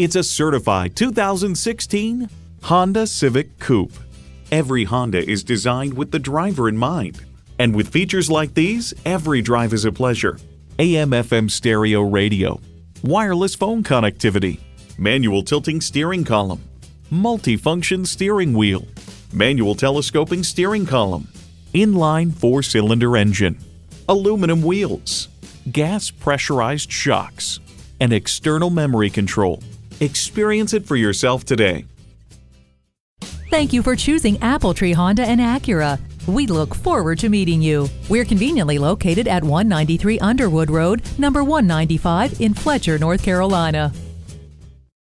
It's a certified 2016 Honda Civic Coupe. Every Honda is designed with the driver in mind. And with features like these, every drive is a pleasure. AM FM stereo radio, wireless phone connectivity, manual tilting steering column, multifunction steering wheel, manual telescoping steering column, inline four cylinder engine, aluminum wheels, gas pressurized shocks, and external memory control. Experience it for yourself today. Thank you for choosing Appletree Honda and Acura. We look forward to meeting you. We're conveniently located at 193 Underwood Road, number 195 in Fletcher, North Carolina.